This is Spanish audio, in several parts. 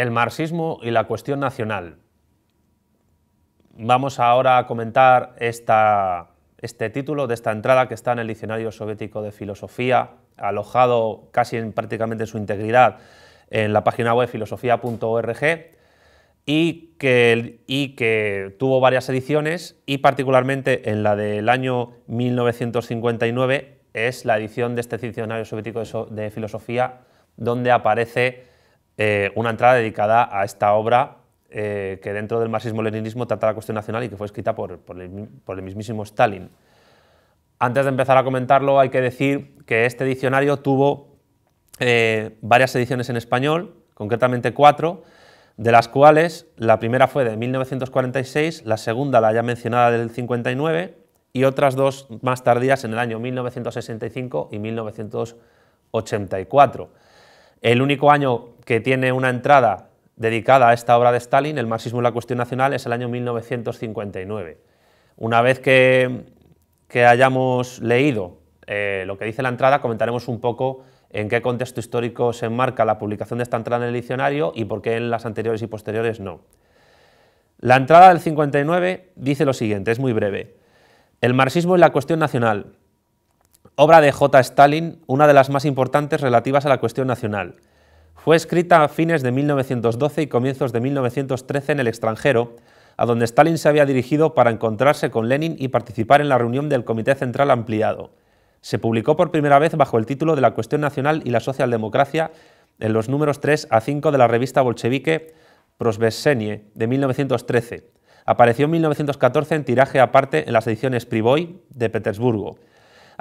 El marxismo y la cuestión nacional. Vamos ahora a comentar este título de esta entrada que está en el Diccionario Soviético de Filosofía, alojado casi en, prácticamente en su integridad en la página web filosofía.org y que, y que tuvo varias ediciones y particularmente en la del año 1959 es la edición de este diccionario soviético de, filosofía donde aparece eh, una entrada dedicada a esta obra eh, que dentro del marxismo-leninismo trata la cuestión nacional y que fue escrita por, el, mismísimo Stalin. Antes de empezar a comentarlo hay que decir que este diccionario tuvo eh, varias ediciones en español, concretamente cuatro, de las cuales la primera fue de 1946, la segunda la ya mencionada del 59 y otras dos más tardías en el año 1965 y 1984. El único año que tiene una entrada dedicada a esta obra de Stalin, El marxismo y la cuestión nacional, es el año 1959. Una vez que, hayamos leído eh, lo que dice la entrada, comentaremos un poco en qué contexto histórico se enmarca la publicación de esta entrada en el diccionario y por qué en las anteriores y posteriores no. La entrada del 59 dice lo siguiente, es muy breve. El marxismo y la cuestión nacional. Obra de J. Stalin, una de las más importantes relativas a la cuestión nacional. Fue escrita a fines de 1912 y comienzos de 1913 en el extranjero, a donde Stalin se había dirigido para encontrarse con Lenin y participar en la reunión del Comité Central Ampliado. Se publicó por primera vez bajo el título de La cuestión nacional y la socialdemocracia en los números 3 a 5 de la revista bolchevique Prosvesenie de 1913 Apareció en 1914 en tiraje aparte en las ediciones Privoy de Petersburgo.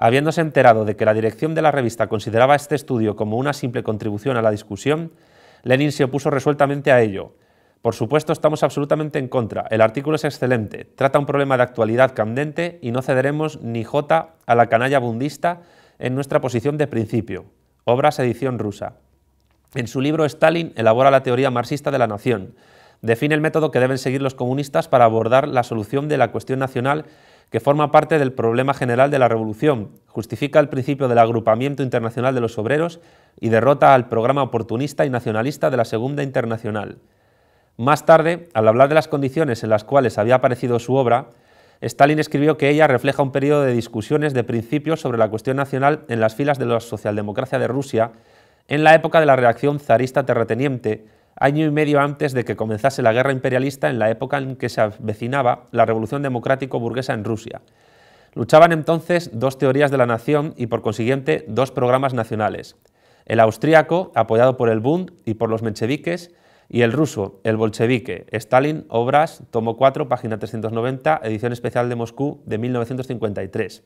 Habiéndose enterado de que la dirección de la revista consideraba este estudio como una simple contribución a la discusión, Lenin se opuso resueltamente a ello. Por supuesto, estamos absolutamente en contra. El artículo es excelente, trata un problema de actualidad candente y no cederemos ni jota a la canalla bundista en nuestra posición de principio. Obras edición rusa. En su libro, Stalin elabora la teoría marxista de la nación, define el método que deben seguir los comunistas para abordar la solución de la cuestión nacional que forma parte del problema general de la revolución, justifica el principio del agrupamiento internacional de los obreros y derrota al programa oportunista y nacionalista de la Segunda Internacional. Más tarde, al hablar de las condiciones en las cuales había aparecido su obra, Stalin escribió que ella refleja un periodo de discusiones de principios sobre la cuestión nacional en las filas de la socialdemocracia de Rusia en la época de la reacción zarista terrateniente, año y medio antes de que comenzase la guerra imperialista en la época en que se avecinaba la revolución democrático-burguesa en Rusia. Luchaban entonces dos teorías de la nación y por consiguiente dos programas nacionales. El austríaco, apoyado por el Bund y por los mencheviques, y el ruso, el bolchevique, Stalin, Obras, tomo 4, página 390, edición especial de Moscú de 1953.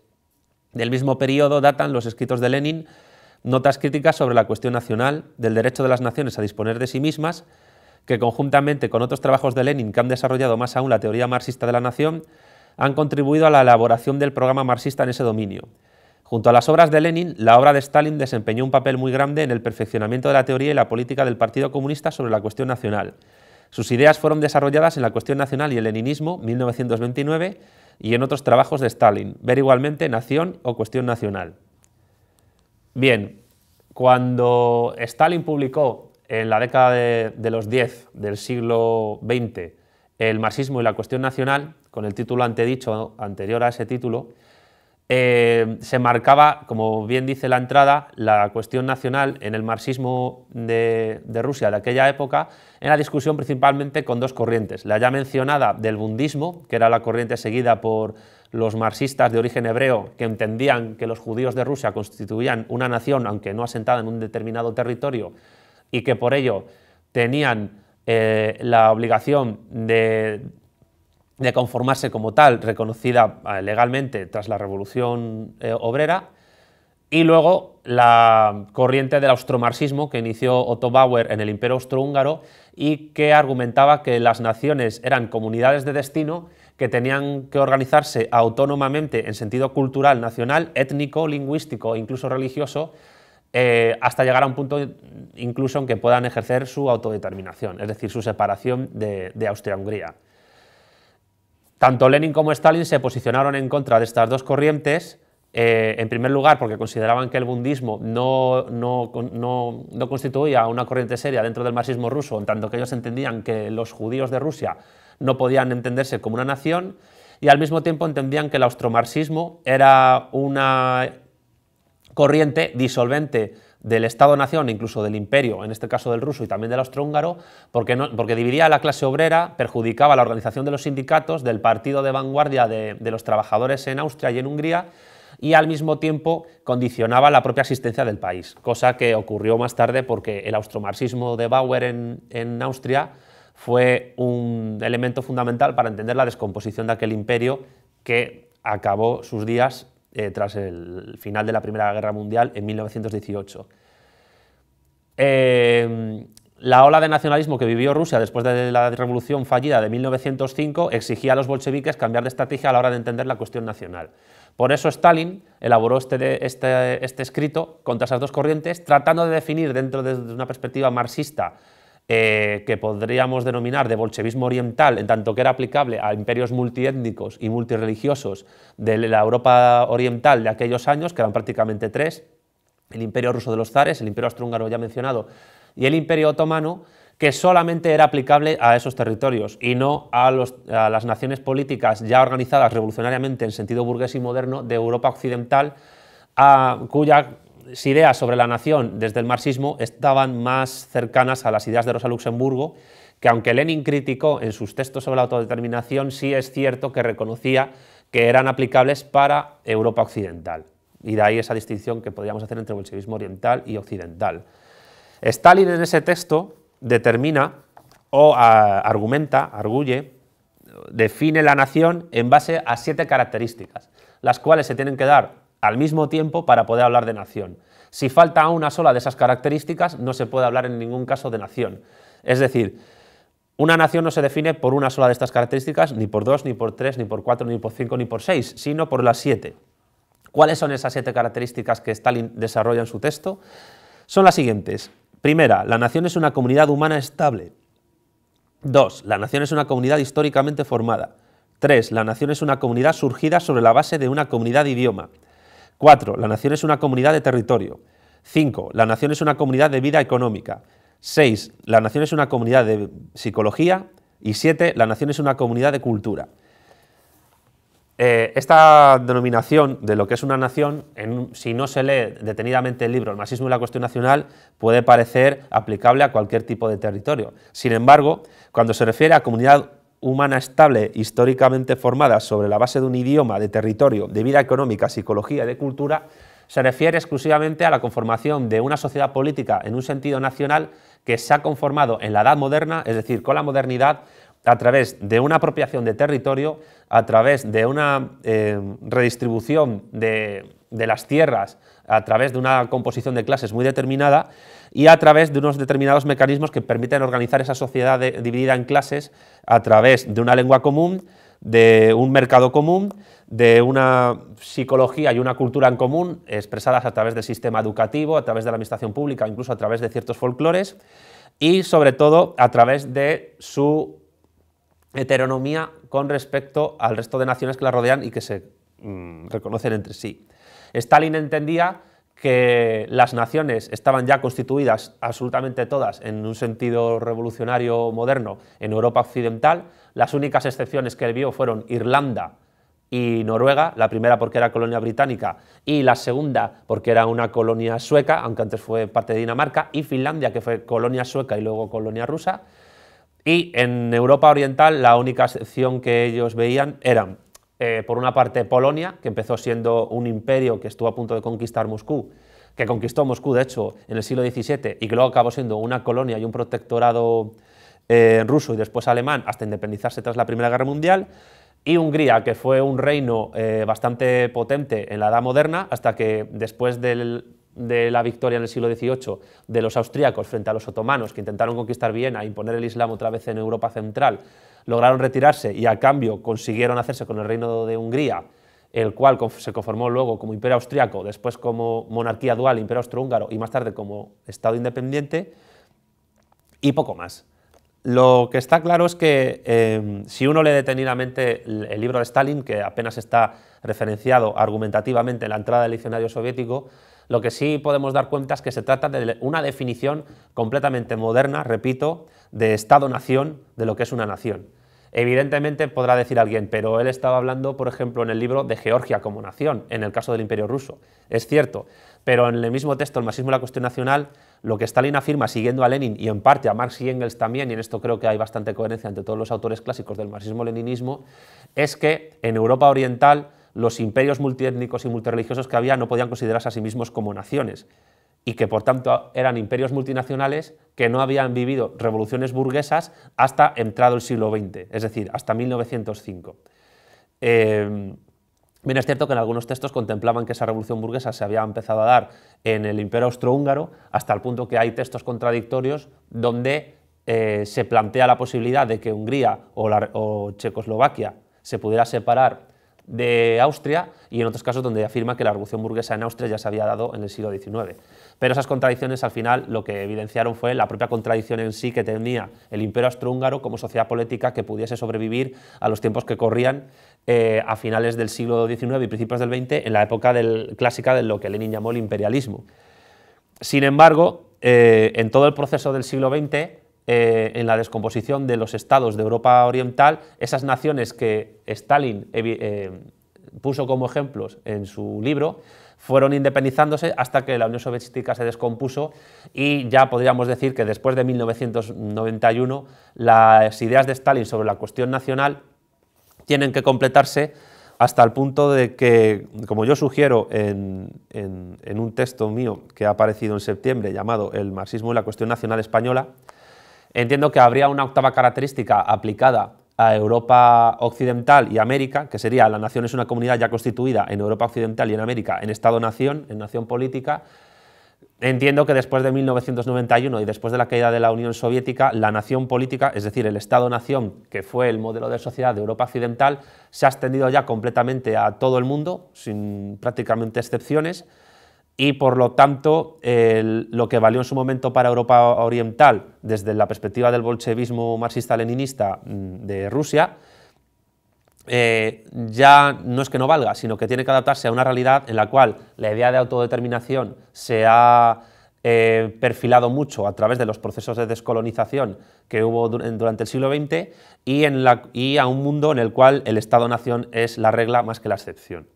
Del mismo periodo datan los escritos de Lenin notas críticas sobre la cuestión nacional, del derecho de las naciones a disponer de sí mismas, que conjuntamente con otros trabajos de Lenin que han desarrollado más aún la teoría marxista de la nación, han contribuido a la elaboración del programa marxista en ese dominio. Junto a las obras de Lenin, la obra de Stalin desempeñó un papel muy grande en el perfeccionamiento de la teoría y la política del Partido Comunista sobre la cuestión nacional. Sus ideas fueron desarrolladas en la cuestión nacional y el leninismo, 1929, y en otros trabajos de Stalin, ver igualmente Nación o Cuestión Nacional. Bien, cuando Stalin publicó en la década de, los 10 del siglo XX el marxismo y la cuestión nacional, con el título antedicho, anterior a ese título, eh, se marcaba, como bien dice la entrada, la cuestión nacional en el marxismo de, de, Rusia de aquella época, en la discusión principalmente con dos corrientes. La ya mencionada del bundismo, que era la corriente seguida por los marxistas de origen hebreo que entendían que los judíos de Rusia constituían una nación, aunque no asentada en un determinado territorio, y que por ello tenían eh, la obligación de, conformarse como tal, reconocida eh, legalmente tras la Revolución eh, Obrera, y luego la corriente del austromarxismo que inició Otto Bauer en el Imperio Austrohúngaro y que argumentaba que las naciones eran comunidades de destino que tenían que organizarse autónomamente en sentido cultural, nacional, étnico, lingüístico e incluso religioso, eh, hasta llegar a un punto incluso en que puedan ejercer su autodeterminación, es decir, su separación de, Austria-Hungría. Tanto Lenin como Stalin se posicionaron en contra de estas dos corrientes eh, en primer lugar, porque consideraban que el bundismo no, no, no, constituía una corriente seria dentro del marxismo ruso, en tanto que ellos entendían que los judíos de Rusia no podían entenderse como una nación, y al mismo tiempo entendían que el austromarxismo era una corriente disolvente del Estado-nación, incluso del imperio, en este caso del ruso y también del austrohúngaro, porque, porque dividía a la clase obrera, perjudicaba la organización de los sindicatos, del partido de vanguardia de, de los trabajadores en Austria y en Hungría, y al mismo tiempo condicionaba la propia existencia del país, cosa que ocurrió más tarde porque el austromarxismo de Bauer en, Austria fue un elemento fundamental para entender la descomposición de aquel imperio que acabó sus días eh, tras el final de la Primera Guerra Mundial en 1918. Eh, la ola de nacionalismo que vivió Rusia después de la revolución fallida de 1905 exigía a los bolcheviques cambiar de estrategia a la hora de entender la cuestión nacional. Por eso Stalin elaboró este, este, este, escrito contra esas dos corrientes, tratando de definir dentro de una perspectiva marxista eh, que podríamos denominar de bolchevismo oriental, en tanto que era aplicable a imperios multiétnicos y multireligiosos de la Europa oriental de aquellos años, que eran prácticamente tres, el imperio ruso de los zares, el imperio austrohúngaro ya mencionado, y el imperio otomano, que solamente era aplicable a esos territorios y no a, las naciones políticas ya organizadas revolucionariamente en sentido burgués y moderno de Europa occidental, cuyas ideas sobre la nación desde el marxismo estaban más cercanas a las ideas de Rosa Luxemburgo, que aunque Lenin criticó en sus textos sobre la autodeterminación, sí es cierto que reconocía que eran aplicables para Europa occidental. Y de ahí esa distinción que podríamos hacer entre bolchevismo oriental y occidental. Stalin en ese texto determina o argumenta, arguye, define la nación en base a siete características, las cuales se tienen que dar al mismo tiempo para poder hablar de nación. Si falta una sola de esas características, no se puede hablar en ningún caso de nación. Es decir, una nación no se define por una sola de estas características, ni por dos, ni por tres, ni por cuatro, ni por cinco, ni por seis, sino por las siete. ¿Cuáles son esas siete características que Stalin desarrolla en su texto? Son las siguientes. Primera, la nación es una comunidad humana estable. Dos, la nación es una comunidad históricamente formada. Tres, la nación es una comunidad surgida sobre la base de una comunidad de idioma. Cuatro, la nación es una comunidad de territorio. Cinco, la nación es una comunidad de vida económica. Seis, la nación es una comunidad de psicología. Y siete, la nación es una comunidad de cultura. Eh, esta denominación de lo que es una nación, si no se lee detenidamente el libro El marxismo y la cuestión nacional, puede parecer aplicable a cualquier tipo de territorio. Sin embargo, cuando se refiere a comunidad humana estable, históricamente formada sobre la base de un idioma, de territorio, de vida económica, psicología y de cultura, se refiere exclusivamente a la conformación de una sociedad política en un sentido nacional que se ha conformado en la edad moderna, es decir, con la modernidad, a través de una apropiación de territorio, a través de una eh, redistribución de, las tierras, a través de una composición de clases muy determinada y a través de unos determinados mecanismos que permiten organizar esa sociedad dividida en clases a través de una lengua común, de un mercado común, de una psicología y una cultura en común expresadas a través del sistema educativo, a través de la administración pública, incluso a través de ciertos folclores y sobre todo a través de su heteronomía con respecto al resto de naciones que la rodean y que se mm, reconocen entre sí. Stalin entendía que las naciones estaban ya constituidas absolutamente todas en un sentido revolucionario moderno en Europa occidental. Las únicas excepciones que vio fueron Irlanda y Noruega, la primera porque era colonia británica y la segunda porque era una colonia sueca, aunque antes fue parte de Dinamarca, y Finlandia, que fue colonia sueca y luego colonia rusa. Y en Europa Oriental la única excepción que ellos veían eran, eh, por una parte, Polonia, que empezó siendo un imperio que estuvo a punto de conquistar Moscú, que conquistó Moscú, de hecho, en el siglo XVII y que luego acabó siendo una colonia y un protectorado eh, ruso y después alemán hasta independizarse tras la Primera Guerra Mundial, y Hungría, que fue un reino eh, bastante potente en la Edad Moderna, hasta que después de la victoria en el siglo XVIII de los austríacos frente a los otomanos que intentaron conquistar Viena e imponer el Islam otra vez en Europa Central, lograron retirarse y a cambio consiguieron hacerse con el reino de Hungría, el cual se conformó luego como imperio austriaco, después como monarquía dual, imperio austrohúngaro y más tarde como Estado independiente, y poco más. lo que está claro es que eh, si uno lee detenidamente el, libro de Stalin, que apenas está referenciado argumentativamente en la entrada del diccionario soviético, lo que sí podemos dar cuenta es que se trata de una definición completamente moderna, repito, de Estado-nación, de lo que es una nación. Evidentemente podrá decir alguien, pero él estaba hablando, por ejemplo, en el libro de Georgia como nación, en el caso del Imperio ruso. Es cierto, pero en el mismo texto, El marxismo y la cuestión nacional, lo que Stalin afirma, siguiendo a Lenin y en parte a Marx y Engels también, y en esto creo que hay bastante coherencia entre todos los autores clásicos del marxismo-leninismo, es que en Europa Oriental los imperios multiétnicos y multireligiosos que había no podían considerarse a sí mismos como naciones y que por tanto eran imperios multinacionales que no habían vivido revoluciones burguesas hasta entrado el siglo XX, es decir, hasta 1905. Eh, bien, es cierto que en algunos textos contemplaban que esa revolución burguesa se había empezado a dar en el imperio austrohúngaro, hasta el punto que hay textos contradictorios donde eh, se plantea la posibilidad de que Hungría o Checoslovaquia se pudiera separar de Austria y en otros casos donde afirma que la revolución burguesa en Austria ya se había dado en el siglo XIX. Pero esas contradicciones al final lo que evidenciaron fue la propia contradicción en sí que tenía el imperio austrohúngaro como sociedad política que pudiese sobrevivir a los tiempos que corrían eh, a finales del siglo XIX y principios del XX en la época clásica de lo que Lenin llamó el imperialismo. Sin embargo, eh, en todo el proceso del siglo XX eh, en la descomposición de los estados de Europa Oriental, esas naciones que Stalin puso como ejemplos en su libro, fueron independizándose hasta que la Unión Soviética se descompuso y ya podríamos decir que después de 1991 las ideas de Stalin sobre la cuestión nacional tienen que completarse hasta el punto de que, como yo sugiero en, en un texto mío que ha aparecido en septiembre llamado El marxismo y la cuestión nacional española, Entiendo que habría una octava característica aplicada a Europa Occidental y América, que sería la nación es una comunidad ya constituida en Europa Occidental y en América en Estado-nación, en nación política. Entiendo que después de 1991 y después de la caída de la Unión Soviética, la nación política, es decir, el Estado-nación, que fue el modelo de sociedad de Europa Occidental, se ha extendido ya completamente a todo el mundo, sin prácticamente excepciones, y por lo tanto lo que valió en su momento para Europa Oriental desde la perspectiva del bolchevismo marxista-leninista mm, de Rusia, eh, ya no es que no valga, sino que tiene que adaptarse a una realidad en la cual la idea de autodeterminación se ha eh, perfilado mucho a través de los procesos de descolonización que hubo durante el siglo XX y, en la, y a un mundo en el cual el Estado-nación es la regla más que la excepción.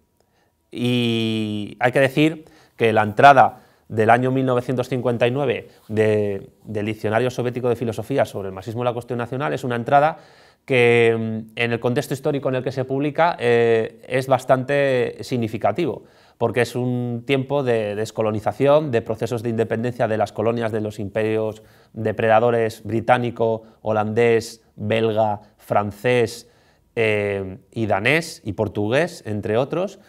Y hay que decir que la entrada del año 1959 del Diccionario Soviético de Filosofía sobre el marxismo y la cuestión nacional es una entrada que mm, en el contexto histórico en el que se publica eh, es bastante significativo, porque es un tiempo de descolonización, de procesos de independencia de las colonias de los imperios depredadores británico, holandés, belga, francés eh, y danés y portugués, entre otros,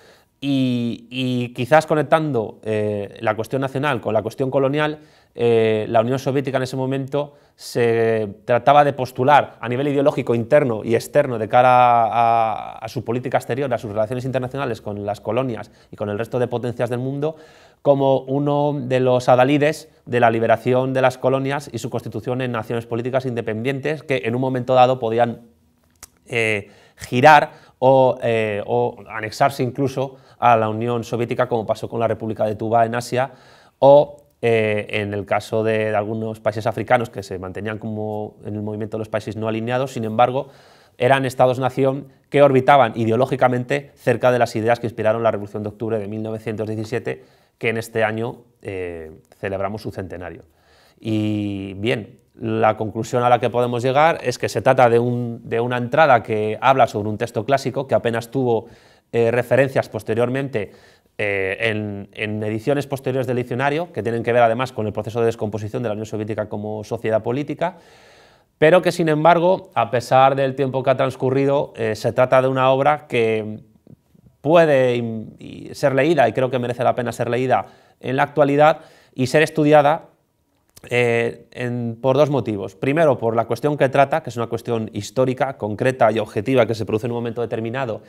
y, quizás conectando eh, la cuestión nacional con la cuestión colonial, eh, la Unión Soviética en ese momento se trataba de postular a nivel ideológico interno y externo de cara a, su política exterior, a sus relaciones internacionales con las colonias y con el resto de potencias del mundo, como uno de los adalides de la liberación de las colonias y su constitución en naciones políticas independientes que en un momento dado podían eh, girar o, o anexarse incluso a la Unión Soviética, como pasó con la República de Tuba en Asia, o eh, en el caso de, algunos países africanos que se mantenían como en el movimiento de los países no alineados, sin embargo, eran estados-nación que orbitaban ideológicamente cerca de las ideas que inspiraron la Revolución de Octubre de 1917, que en este año eh, celebramos su centenario. Y bien, la conclusión a la que podemos llegar es que se trata de, de una entrada que habla sobre un texto clásico que apenas tuvo eh, referencias posteriormente eh, en, ediciones posteriores del diccionario, que tienen que ver además con el proceso de descomposición de la Unión Soviética como sociedad política, pero que sin embargo, a pesar del tiempo que ha transcurrido, eh, se trata de una obra que puede ser leída, y creo que merece la pena ser leída en la actualidad, y ser estudiada por dos motivos. Primero, por la cuestión que trata, que es una cuestión histórica, concreta y objetiva que se produce en un momento determinado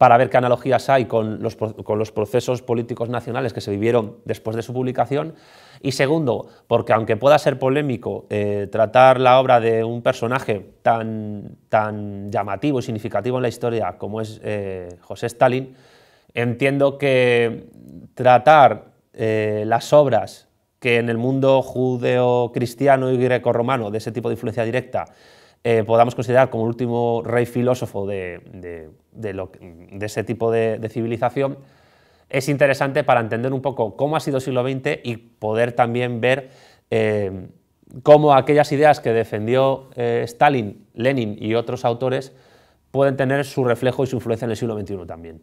para ver qué analogías hay con los, procesos políticos nacionales que se vivieron después de su publicación. Y segundo, porque aunque pueda ser polémico eh, tratar la obra de un personaje tan, llamativo y significativo en la historia como es eh, José Stalin, entiendo que tratar eh, las obras que en el mundo judeo-cristiano y greco-romano de ese tipo de influencia directa eh, podamos considerar como el último rey filósofo de, ese tipo de, civilización, es interesante para entender un poco cómo ha sido el siglo XX y poder también ver eh, cómo aquellas ideas que defendió eh, Stalin, Lenin y otros autores pueden tener su reflejo y su influencia en el siglo XXI también.